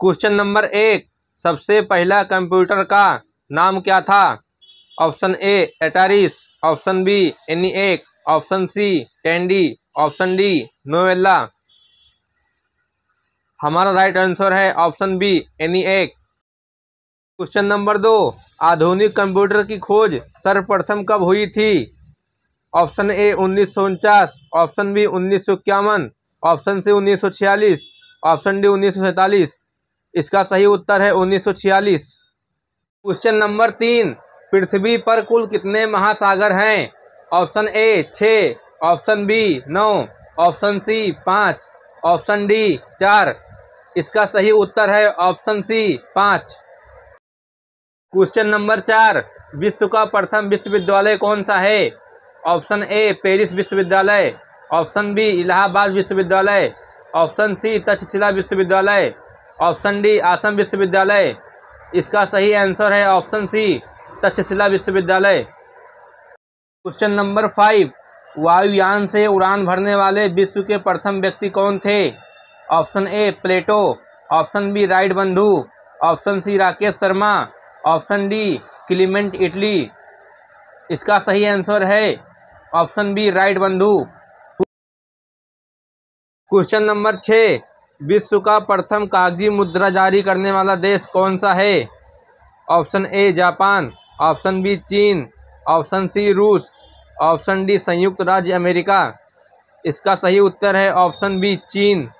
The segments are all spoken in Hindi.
क्वेश्चन नंबर एक, सबसे पहला कंप्यूटर का नाम क्या था? Option A एटारिस option B ENIAC option C candy option D novella हमारा राइट आंसर है option B ENIAC question number दो, आधुनिक कंप्यूटर की खोज सर्वप्रथम कब हुई थी? ऑप्शन ए उन्नीस सौ उनचास. ऑप्शन बी उन्नीस सौ इक्यावन. ऑप्शन सी उन्नीस सौ छियालीस. ऑप्शन डी उन्नीस सौ सैंतालीस. इसका सही उत्तर है उन्नीस सौ छियालीस। क्वेश्चन नंबर तीन, पृथ्वी पर कुल कितने महासागर हैं? ऑप्शन ए छः ऑप्शन बी नौ। ऑप्शन सी पाँच। ऑप्शन डी चार। इसका सही उत्तर है ऑप्शन सी पाँच। क्वेश्चन नंबर चार, विश्व का प्रथम विश्वविद्यालय कौन सा है? ऑप्शन ए पेरिस विश्वविद्यालय। ऑप्शन बी इलाहाबाद विश्वविद्यालय। ऑप्शन सी तक्षशिला विश्वविद्यालय। ऑप्शन डी, आसम विश्वविद्यालय। इसका सही आंसर है ऑप्शन सी, तक्षशिला विश्वविद्यालय। क्वेश्चन नंबर फाइव, वायुयान से उड़ान भरने वाले विश्व के प्रथम व्यक्ति कौन थे? Option A, Plato. Option B Wright बंधु। Option C, Rakesh Sharma. Option D, Clement Italy. इसका सही आंसर है ऑप्शन बी राइट बंधु। क्वेश्चन नंबर छः विश्व का प्रथम कागज़ी मुद्रा जारी करने वाला देश कौन सा है? Option A, Japan. Option B, चीन। ऑप्शन सी, रूस। ऑप्शन डी, संयुक्त राज्य अमेरिका। इसका सही उत्तर है ऑप्शन बी, चीन।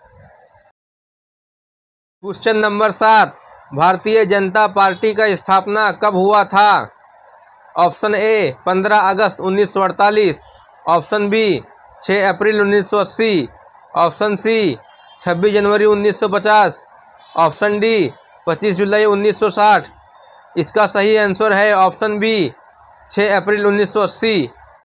क्वेश्चन नंबर सात, भारतीय जनता पार्टी का स्थापना कब हुआ था? ऑप्शन ए, पंद्रह अगस्त उन्नीस सौ अड़तालीस। ऑप्शन बी छः अप्रैल उन्नीस सौ अस्सी। ऑप्शन सी छब्बीस जनवरी 1950 ऑप्शन डी, पच्चीस जुलाई 1960 इसका सही आंसर है ऑप्शन बी छः अप्रैल 1980